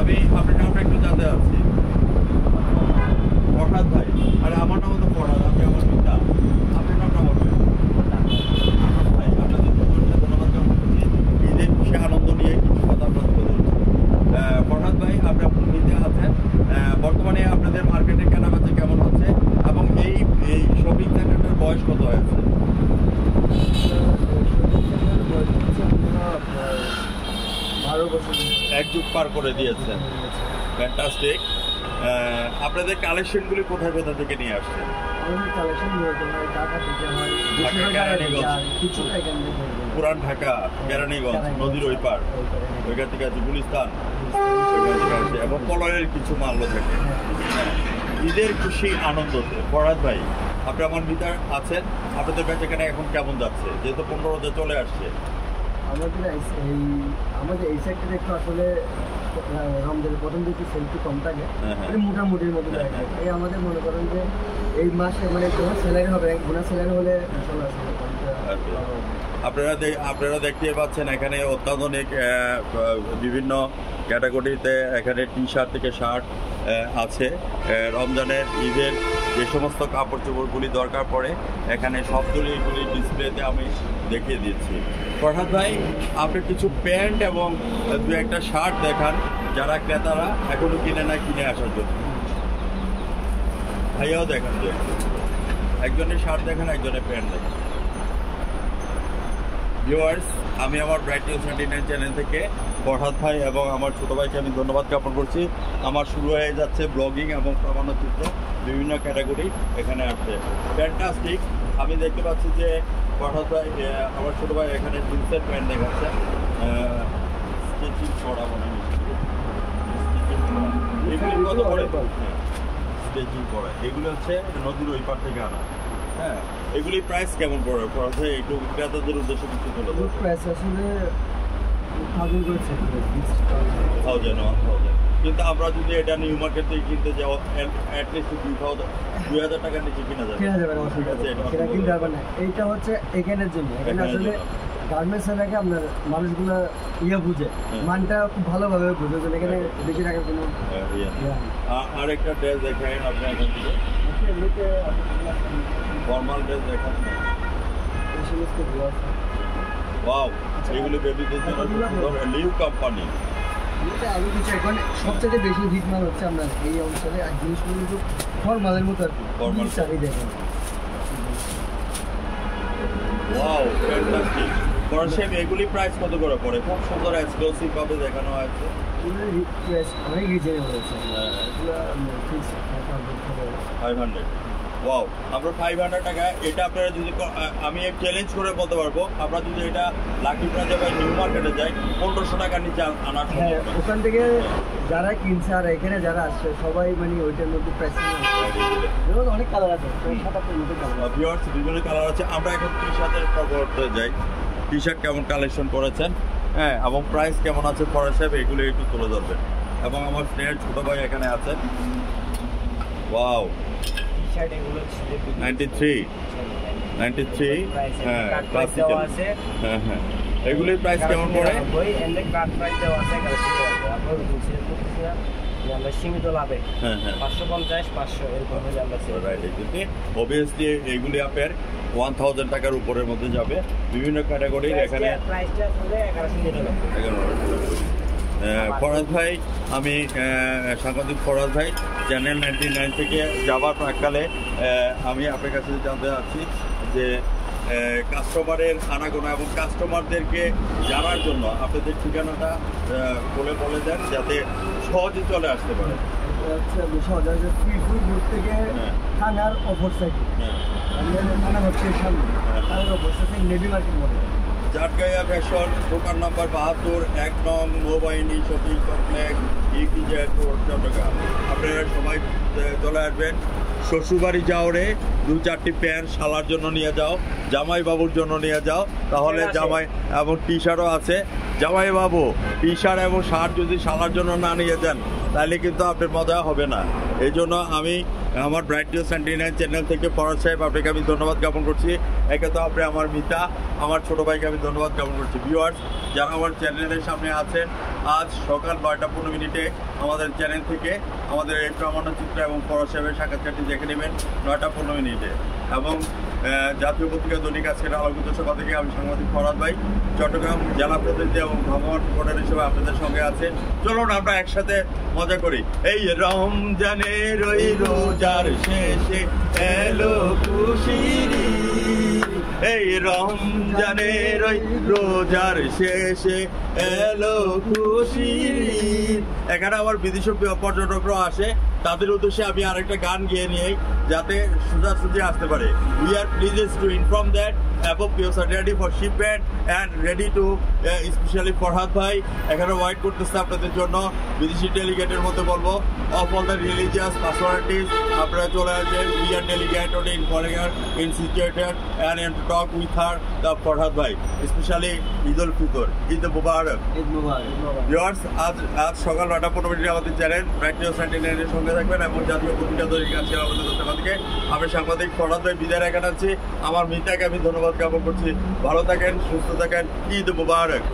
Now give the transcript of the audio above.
আমি আপনার নামটা একটু জানতে চাচ্ছি। ফরহাদ ভাই। আর আমার নাম তো ফরহাদ আপনি আমার পিতা। আপনার নামটা বলবেন ভাই। আপনাদের আনন্দ নিয়ে কিছু কথা আপনার তুলে ধরছি ফরহাদ ভাই আপনার নিতে আছেন। বর্তমানে আপনাদের মার্কেটে কেনাবেচা কেমন হচ্ছে? এবং এই এই শপিং সেন্টারটার বয়স কত হয়েছে? বারো বছর এক যুগ পার করে দিয়েছেন। ফ্যান্টাস্টিক আপনাদের কালেকশনগুলি কোথায় কোথা থেকে নিয়ে আসছেন। পুরান ঢাকা কেরানীগঞ্জ নদীর ওই পার। ওই পারে। ওইখান থেকে আছে। গুলিস্তান এবং পলয়ের কিছু মাল্য থাকে। ঈদের খুশি আনন্দতে। ফরাদ ভাই আপনি আমার ভিতর আছেন। আপনাদের কাছে এখানে এখন কেমন যাচ্ছে? যেহেতু পনেরো চলে আসছে। আমাদের এই- আমাদের এই সাইডটা একটু আসলে আমাদের প্রথম দিকে সেলফি কম থাকে হ্যাঁ, হ্যাঁ। মোটামুটির মতো হ্যাঁ, থাকে। এই আমাদের মনে করেন যে এই মাসে মানে যখন স্যালারি হবে বোনাস স্যালারি হলে আচ্ছা। আপনারা আপনারা দেখতে পাচ্ছেন এখানে অত্যাধুনিক বিভিন্ন ক্যাটাগরিতে এখানে টি শার্ট থেকে শার্ট আছে রমজানের ঈদের যে সমস্ত কাপড় চোপড়গুলি দরকার পড়ে এখানে সবগুলি এগুলি ডিসপ্লেতে আমি দেখিয়ে দিচ্ছি। ফরহাদ ভাই, আপনি কিছু প্যান্ট এবং দু একটা শার্ট দেখান, যারা ক্রেতারা এখনও কিনে না, কিনে আসার জন্য। ভাইয়াও দেখান দু একজনের শার্ট দেখান, একজনের প্যান্ট দেখান। ভিউয়ার্স আমি আমার Bright News twenty nine channel থেকে ফরহাদ ভাই এবং আমার ছোট ভাইকে আমি ধন্যবাদ জ্ঞাপন করছি। আমার শুরু হয়ে যাচ্ছে ব্লগিং এবং প্রামাণ্যচিত্র বিভিন্ন ক্যাটাগরি এখানে আসছে ফ্যান্টাস্টিক আমি দেখতে পাচ্ছি যে ফরহাদ ভাই আমার ছোট ভাই এখানে জিন্সের প্যান্ট দেখাচ্ছে। স্টিচিং করা মনে এগুলি কত করে স্টিচিং করা এগুলো হচ্ছে নদীর ওই পার থেকে আনা। হ্যাঁ এগুলি প্রাইস কেমন পড়ে? ভাই একটু ক্রেতাদের উদ্দেশ্যে কিছু বলে দেবো প্রাইস আসলে থাউজেন্ড থাউজেন্ড ওয়ান থাউজেন্ড কিন্তু আমরা যদি এটা নিউ মার্কেট থেকে কিনতে যাও অ্যাটলিস্ট দুই থাউজেন্ড দুই হাজার টাকার নিচে কিনা যাবে। কেনা যাবে না ঠিক আছে এটা সেটা কিনতে পারবেন না। এইটা হচ্ছে এখানের জন্য। এখানে আসলে। গার্মেন্টস এলাকায় আপনার মানুষগুলো ইয়ে বুঝে। মানটা খুব ভালোভাবে বুঝে যে এখানে বেশি টাকার কোনো হ্যাঁ। ইয়ে আরেকটা ড্রেস দেখান আপনি এখান থেকে। আচ্ছা, ফর্মাল ড্রেস দেখান। এই সমস্তগুলো আছে। ওয়াও বেবিদের জন্য কোম্পানি এমনিতে আরও কিছু এখন সবচেয়ে বেশি হিট মাল হচ্ছে আপনার এই অঞ্চলে আর জিনিসগুলো কিন্তু ফরমালের মতো আর কি। চাহিদা এখন ওয়াও ফ্যান্টাস্টিক এগুলি প্রাইস কত করে পড়ে? খুব সুন্দর এক্সক্লুসিভ ভাবে দেখানো হয়েছে অনেক রিজনেবল হচ্ছে হ্যাঁ। এগুলো ফাইভ হান্ড্রেড ওয়াও আমরা ফাইভ হান্ড্রেড টাকা এটা আপনারা যদি আমি চ্যালেঞ্জ করে বলতে পারব আমরা যদি এটা লাকি প্লাজা বা নিউ মার্কেটে যাই পনেরোশো টাকার নিচে আ- আনার হ্যাঁ ওখান থেকে যারা কিনছে আর এখানে যারা আসছে সবাই মানে ওইটার মধ্যে প্রাইস অনেক কালার আছে। বিভিন্ন কালার আছে। আমরা এখন টি শার্টের করতে যাই। টি শার্ট কেমন কালেকশন করেছেন? হ্যাঁ এবং প্রাইস কেমন আছে? ফরেস্ট সাহেব এগুলো একটু তুলে ধরবেন। এবং আমার স্নেহের ছোটো ভাই এখানে আছেন ওয়াও শার্ট এগুলো হ্যাঁ ক্লাসিক্যাল হ্যাঁ হ্যাঁ। এগুলির প্রাইস কেমন পড়ে? বই এন্ডে কাট প্রাইস দেওয়া আছে এগারোশো আপনার বুঝে আমরা সীমিত লাভে। হ্যাঁ হ্যাঁ। পাঁচশো পঞ্চাশ পাঁচশো এরকম হলে আমরা sell করি। রাইট অবভিয়াসলি এগুলি আপনার ওয়ান থাউজেন্ড টাকার উপরের মধ্যে যাবে। বিভিন্ন ক্যাটাগরির এখানে প্রাইসটা- প্রাইসটা এগারোশো নিরানব্বই। আহ, ফরাজ ভাই আমি সাংবাদিক ফরাজ ভাই চ্যানেল নাইনটি নাইন থেকে যাওয়ার প্রাককালে আমি আপনার কাছে জানতে চাচ্ছি যে কাস্টমারের আনাগোনা এবং কাস্টমারদেরকে জানার জন্য আপনাদের ঠিকানাটা বলে বলে দেন যাতে সহজে চলে আসতে পারে। সহজে রোড থেকে হ্যাঁ। থানার অপর সাইডে হ্যাঁ। থানা হচ্ছে সামনে। হ্যাঁ। থানার অপর সাইডে নেভি মার্কেট মধ্যে জাটগাইয়া ফ্যাশন দোকান নাম্বার বাহাত্তর এক নং মোবাইনি shopping complex EPZ road Chittagong আপনারা সবাই চলে আসবেন। শ্বশুরবাড়ি যাওয়ারে দু চারটি প্যান্ট শালার জন্য নিয়ে যাও জামাই বাবুর জন্য নিয়ে যাও। তাহলে জামাই এবং টি শার্টও আছে। জামাই বাবু টি শার্ট এবং শার্ট যদি শালার জন্য না নিয়ে যান তাহলে কিন্তু আপনার মজা হবে না। এই জন্য আমি আমার Bright News seventy nine channel থেকে ফরাজ সাহেব আপনাকে আমি ধন্যবাদ জ্ঞাপন করছি। একে তো আপনি আমার মিতা আমার ছোট ভাইকে আমি ধন্যবাদ জ্ঞাপন করছি। ভিউয়ার্স যারা আমার চ্যানেলের সামনে আছেন আজ সকাল নয়টা পনেরো মিনিটে আমাদের চ্যানেল থেকে আমাদের এই চিত্র এবং সাহেবের সাক্ষাৎকারটি দেখে নেবেন নয়টা পনেরো মিনিটে। এবং জাতীয় পত্রিকা দৈনিক আজকের আলোকিত সভা থেকে আমি সাংবাদিক ফরাদ ভাই, চট্টগ্রাম জেলা প্রতিনিধি এবং ভ্রমণ রিপোর্টার হিসেবে আপনাদের সঙ্গে আছে। চলুন আমরা একসাথে মজা করি। এই রমজানের রোজার শেষে এলো খুশির। এই রমজানের ওই রোজার শেষে এলো খুশি। এখানে আবার বিদেশি পর্যটকরা আসে। তাদের উদ্দেশ্যে আমি আরেকটা গান গিয়ে নিই যাতে সোজাসুজি আসতে পারে। We are pleases to inform that above POs are ready for shipment and ready to specially Farhad ভাই, এখানে ওয়েট করতেছে আপনাদের জন্য। বিদেশি ডেলিগেটের মধ্যে বলব of all the religious personalities আপনারা চলে আসবেন। We are delegate in foreigner in situated and and talk with her the Farhad ভাই স্পেশালি ঈদ উল ফিতর ঈদ মুবারক ঈদ মুবারক ভিউয়ার্স আজ আজ সকাল নটা পনেরো মিনিটে আমাদের চ্যানেল ব্রাইটিও সেন্টিনেলের সঙ্গে থাকবেন এবং জাতীয় পত্রিকা দৈনিক আজকে আমাদের সাংবাদিকে আমি সাংবাদিক ফরাদ ভাই বিদায় রেখে আছি আমার মিতাকে আমি ধন্যবাদ জ্ঞাপন করছি। ভালো থাকেন সুস্থ থাকেন ঈদ মুবারক